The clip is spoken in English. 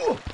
Ooh.